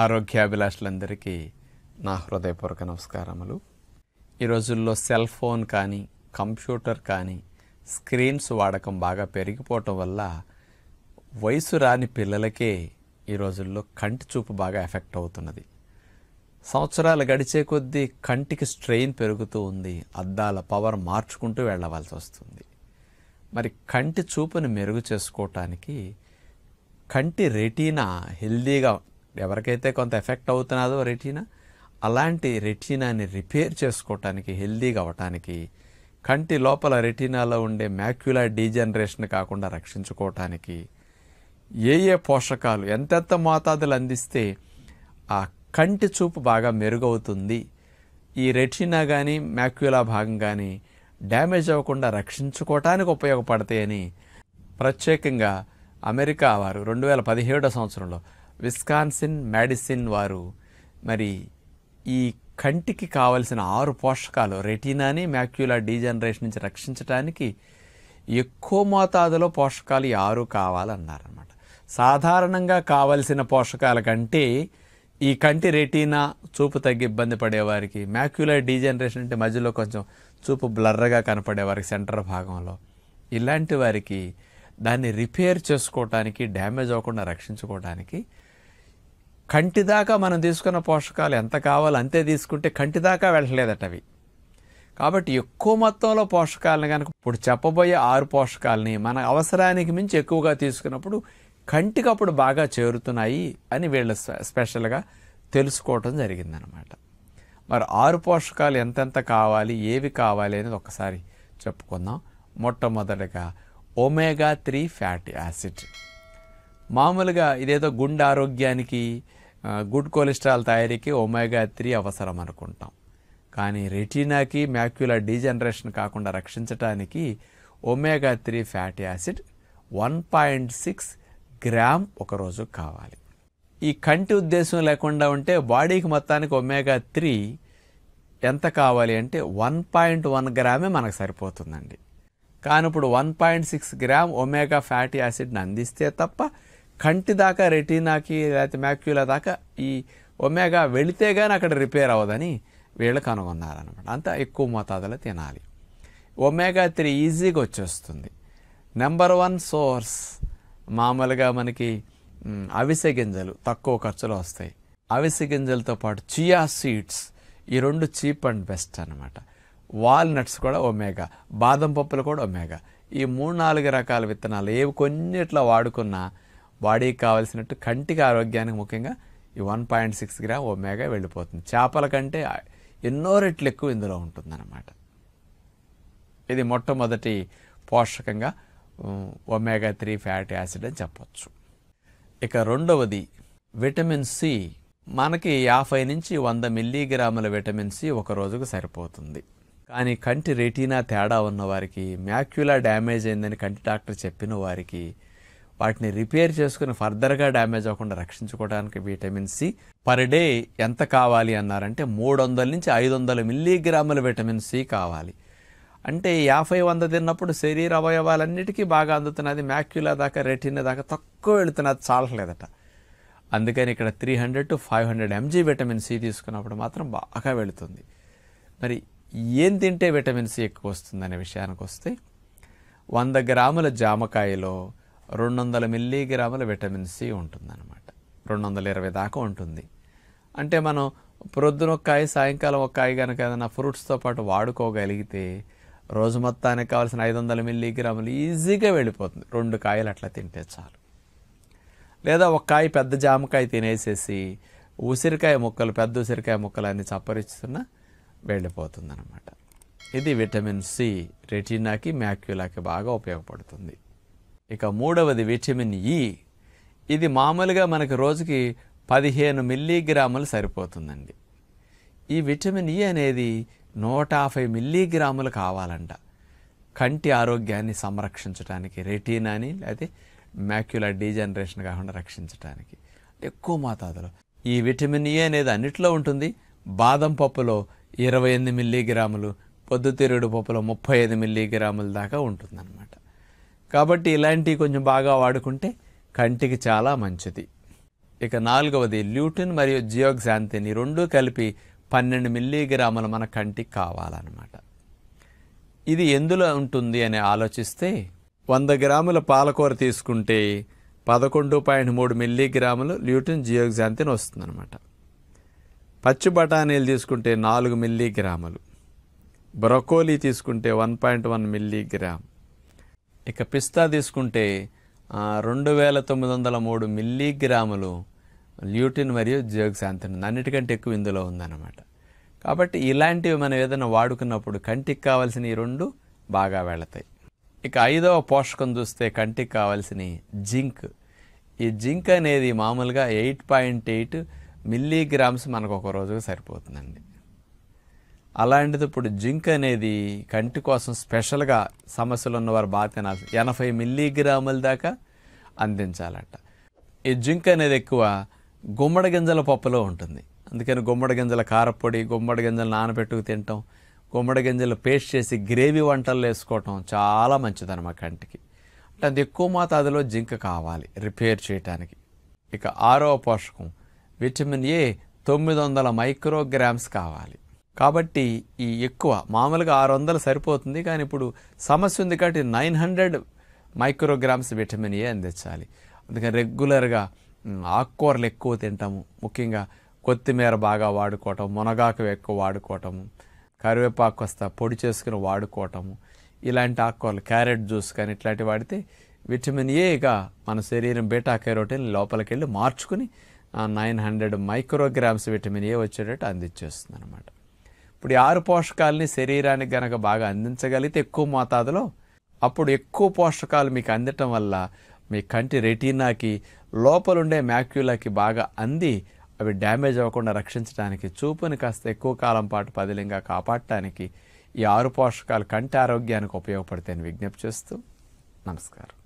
ఆరోగ్యాభిలాషులందరికీ నా హృదయపూర్వక నమస్కారములు. ఈ రోజుల్లో సెల్ ఫోన్ కానీ కంప్యూటర్ కానీ స్క్రీన్స్ వాడకం బాగా పెరిగిపోవటం వల్ల వయసు రాని పిల్లలకే ఈ రోజుల్లో కంటి చూపు బాగా ఎఫెక్ట్ అవుతున్నది. సంవత్సరాలు గడిచే కొద్దీ కంటికి స్ట్రెయిన్ పెరుగుతూ ఉంది అద్దాల పవర్ మార్చుకుంటూ వెళ్ళవలసి వస్తుంది. మరి కంటి చూపుని మెరుగు చేసుకోవటానికి కంటి రెటీనా హెల్దీగా ఎవరికైతే కొంత ఎఫెక్ట్ అవుతున్నదో రెటీనా అలాంటి రెటీనాని రిపేర్ చేసుకోవటానికి హెల్దీగా అవటానికి కంటి లోపల రెటీనాలో ఉండే మ్యాక్యులర్ డీజనరేషన్ కాకుండా రక్షించుకోవటానికి ఏ ఏ పోషకాలు ఎంతెంత మోతాదులు అందిస్తే ఆ కంటి చూపు బాగా మెరుగవుతుంది ఈ రెటీనా కానీ మ్యాక్యులా భాగం కానీ డ్యామేజ్ అవ్వకుండా రక్షించుకోవటానికి ఉపయోగపడతాయని ప్రత్యేకంగా అమెరికా వారు రెండు వేల పదిహేడో సంవత్సరంలో విస్కాన్సిన్ మెడిసిన్ వారు మరి ఈ కంటికి కావలసిన ఆరు పోషకాలు రెటీనాని మ్యాక్యులా డీజనరేషన్ నుంచి రక్షించడానికి ఎక్కువ మోతాదులో పోషకాలు ఈ ఆరు కావాలన్నారనమాట సాధారణంగా కావలసిన పోషకాల కంటే ఈ కంటి రెటీనా చూపు తగ్గి ఇబ్బంది పడేవారికి మ్యాక్యులర్ డీజనరేషన్ అంటే మధ్యలో కొంచెం చూపు బ్లర్రగా కనపడేవారికి సెంటర్ భాగంలో ఇలాంటి వారికి దాన్ని రిపేర్ చేసుకోవటానికి డ్యామేజ్ అవ్వకుండా రక్షించుకోవడానికి కంటి దాకా మనం తీసుకున్న పోషకాలు ఎంత కావాలో అంతే తీసుకుంటే కంటి దాకా వెళ్ళలేదట అవి. కాబట్టి ఎక్కువ మొత్తంలో పోషకాలను కనుక ఇప్పుడు చెప్పబోయే ఆరు పోషకాలని మన అవసరానికి మించి ఎక్కువగా తీసుకున్నప్పుడు కంటికి అప్పుడు బాగా చేరుతున్నాయి అని వీళ్ళు స్పెషల్గా తెలుసుకోవటం జరిగిందనమాట. మరి ఆరు పోషకాలు ఎంతెంత కావాలి ఏవి కావాలి అనేది ఒకసారి చెప్పుకుందాం. మొట్టమొదటిగా ఒమేగా త్రీ ఫ్యాటీ యాసిడ్. మామూలుగా ఇదేదో గుండె ఆరోగ్యానికి గుడ్ కొలెస్ట్రాల్ తయారీకి ఒమేగా త్రీ అవసరం అనుకుంటాం. కానీ రెటీనాకి మ్యాక్యులర్ డీజనరేషన్ కాకుండా రక్షించటానికి omega three fatty acid one point six gram ఒకరోజు కావాలి. ఈ కంటి ఉద్దేశం లేకుండా ఉంటే బాడీకి మొత్తానికి ఒమేగా త్రీ ఎంత కావాలి అంటే వన్ పాయింట్ వన్ గ్రామే మనకు సరిపోతుందండి. కానీ ఇప్పుడు one point six gram omega fatty యాసిడ్ని అందిస్తే తప్ప కంటి దాకా రెటీనాకి లేకపోతే మ్యాక్యులా దాకా ఈ ఒమేగా వెళితే కానీ అక్కడ రిపేర్ అవ్వదని వీళ్ళు కనుగొన్నారనమాట అంత ఎక్కువ మోతాదులో తినాలి. ఒమేగా త్రీ ఈజీగా వచ్చేస్తుంది. నెంబర్ వన్ సోర్స్ మామూలుగా మనకి అవిసె గింజలు తక్కువ ఖర్చులో వస్తాయి. అవిసె గింజలతో పాటు చియా సీడ్స్ ఈ రెండు చీప్ అండ్ బెస్ట్ అనమాట వాల్నట్స్ కూడా ఒమేగా బాదం పప్పులు కూడా ఒమేగా. ఈ మూడు నాలుగు రకాల విత్తనాలు ఏవి కొన్నిట్లో వాడుకున్నా బాడీకి కావాల్సినట్టు కంటికి ఆరోగ్యానికి ముఖ్యంగా ఈ one point six gram omega వెళ్ళిపోతుంది. చేపల కంటే ఎన్నో రెట్లు ఎక్కువ ఇందులో ఉంటుందన్నమాట. ఇది మొట్టమొదటి పోషకంగా ఒమేగా త్రీ ఫ్యాటీ యాసిడ్ అని చెప్పచ్చు. ఇక రెండవది విటమిన్ సి. మనకి యాభై నుంచి వంద మిల్లీగ్రాముల విటమిన్ సి ఒక రోజుకు సరిపోతుంది. కానీ కంటి రెటీనా తేడా ఉన్న వారికి మ్యాక్యులా డ్యామేజ్ అయిందని కంటి డాక్టర్ చెప్పిన వారికి వాటిని రిపేర్ చేసుకుని ఫర్దర్గా డ్యామేజ్ అవ్వకుండా రక్షించుకోవడానికి విటమిన్ సి పర్ డే ఎంత కావాలి అన్నారంటే మూడు వందల నుంచి ఐదు వందల మిల్లీగ్రాముల విటమిన్ సి కావాలి. అంటే యాభై వంద తిన్నప్పుడు శరీర అవయవాలన్నిటికీ బాగా అందుతున్నది మ్యాక్యులా దాకా రెటీనా దాకా తక్కువ వెళుతున్నది చాలట్లేదట. అందుకని ఇక్కడ three hundred to five hundred MG vitamin C తీసుకున్నప్పుడు మాత్రం బాగా వెళుతుంది. మరి ఏం తింటే విటమిన్ సి ఎక్కువ వస్తుందనే విషయానికి వస్తే వంద గ్రాముల జామకాయలో రెండు వందల మిల్లీగ్రాముల విటమిన్ సి ఉంటుందన్నమాట. రెండు వందల ఇరవై దాకా ఉంటుంది. అంటే మనం ప్రొద్దున ఒక కాయ సాయంకాలం ఒక కాయ కనుక ఏదైనా ఫ్రూట్స్తో పాటు వాడుకోగలిగితే రోజు మొత్తానికి కావాల్సిన ఐదు వందల మిల్లీగ్రాములు ఈజీగా వెళ్ళిపోతుంది. రెండు కాయలు అట్లా తింటే చాలు. లేదా ఒక కాయ పెద్ద జామకాయ తినేసేసి ఉసిరికాయ ముక్కలు పెద్ద ఉసిరికాయ ముక్కలు అన్ని చప్పరిస్తున్నా వెళ్ళిపోతుంది అనమాట ఇది విటమిన్ సి రెటీనాకి మ్యాక్యులాకి బాగా ఉపయోగపడుతుంది. ఇక మూడవది విటమిన్ ఇ ఇది మామూలుగా మనకి రోజుకి పదిహేను మిల్లీగ్రాములు సరిపోతుందండి. ఈ విటమిన్ ఇ అనేది నూట యాభై మిల్లీగ్రాములు కావాలంట. కంటి ఆరోగ్యాన్ని సంరక్షించడానికి రెటీనాని లేకపోతే మ్యాక్యులర్ డీజనరేషన్ కాకుండా రక్షించడానికి ఎక్కువ మోతాదులో. ఈ విటమిన్ ఇ అనేది అన్నిట్లో ఉంటుంది. బాదం పప్పులో ఇరవై ఎనిమిది మిల్లీగ్రాములు పొద్దుతిరుగుడు పప్పులో ముప్పై ఐదు మిల్లీగ్రాముల దాకా ఉంటుందన్నమాట. కాబట్టి ఇలాంటివి కొంచెం బాగా వాడుకుంటే కంటికి చాలా మంచిది. ఇక నాలుగవది ల్యూటిన్ మరియు జియోగ్జాంతిన్ ఈ రెండూ కలిపి పన్నెండు మిల్లీగ్రాములు మన కంటికి కావాలన్నమాట. ఇది ఎందులో ఉంటుంది అని ఆలోచిస్తే వంద గ్రాముల పాలకూర తీసుకుంటే పదకొండు పాయింట్ మూడు మిల్లీగ్రాములు ల్యూటిన్ జియోగ్జాంతిన్ వస్తుందన్నమాట. పచ్చి బఠానీలు తీసుకుంటే నాలుగు మిల్లీగ్రాములు. బ్రొకోలీ తీసుకుంటే వన్ పాయింట్ వన్ మిల్లీగ్రామ్. ఇక పిస్తా తీసుకుంటే రెండు వేల తొమ్మిది వందల మూడు మిల్లీగ్రాములు ల్యూటిన్ మరియు జియోగ్జాంతిన్ అన్నిటికంటే ఎక్కువ ఇందులో ఉందన్నమాట. కాబట్టి ఇలాంటివి మనం ఏదైనా వాడుకున్నప్పుడు కంటికి కావాల్సిన ఈ రెండు బాగా వెళతాయి. ఇక ఐదవ పోషకం చూస్తే కంటికి కావాల్సిన జింక్. ఈ జింక్ అనేది మామూలుగా ఎయిట్ పాయింట్ ఎయిట్ మిల్లీగ్రామ్స్ మనకు ఒక రోజుకు సరిపోతుందండి. అలాంటిది ఇప్పుడు జింక్ అనేది కంటి కోసం స్పెషల్గా సమస్యలు ఉన్నవారు బాగా తినాల్సి ఎనభై మిల్లీగ్రాముల దాకా అందించాలట. ఈ జింక్ అనేది ఎక్కువ గుమ్మడి గింజల పప్పులో ఉంటుంది. అందుకని గుమ్మడి గింజల కారపొడి గుమ్మడి గింజలు నానబెట్టుకు తినటం గుమ్మడి గింజలు పేస్ట్ చేసి గ్రేవీ వంటలు వేసుకోవటం చాలా మంచిదన్నమాట కంటికి. అంటే అది ఎక్కువ మోతాదులో జింక్ కావాలి రిపేర్ చేయటానికి. ఇక ఆరో పోషకం విటమిన్ ఏ తొమ్మిది వందల మైక్రోగ్రామ్స్ కావాలి. కాబట్టి ఈ ఎక్కువ. మామూలుగా ఆరు వందలు సరిపోతుంది కానీ ఇప్పుడు సమస్య ఉంది కాబట్టి nine hundred micrograms vitamin A అందించాలి. అందుకని రెగ్యులర్గా ఆకుకూరలు ఎక్కువ తింటాము. ముఖ్యంగా కొత్తిమీర బాగా వాడుకోవటం మునగాకు ఎక్కువ వాడుకోవటము కరివేపాకు వస్తా పొడి చేసుకుని వాడుకోవటము ఇలాంటి ఆకుకూరలు క్యారెట్ జ్యూస్ కానీ ఇట్లాంటివి వాడితే విటమిన్ ఏగా మన శరీరం బీటా కెరోటిన్ లోపలికి వెళ్ళి మార్చుకుని nine hundred micrograms vitamin A వచ్చేటట్టు అందించేస్తుంది అనమాట ఇప్పుడు ఈ ఆరు పోషకాలని శరీరానికి గనక బాగా అందించగలిగితే ఎక్కువ మోతాదులో అప్పుడు ఎక్కువ పోషకాలు మీకు అందటం వల్ల మీ కంటి రెటీనాకి లోపలుండే మ్యాక్యులాకి బాగా అంది అవి డ్యామేజ్ అవ్వకుండా రక్షించడానికి చూపుని కాస్త ఎక్కువ కాలం పాటు పదిలింగా కాపాడటానికి ఈ ఆరు పోషకాలు కంటి ఆరోగ్యానికి ఉపయోగపడతాయని విజ్ఞప్తి చేస్తూ నమస్కారం.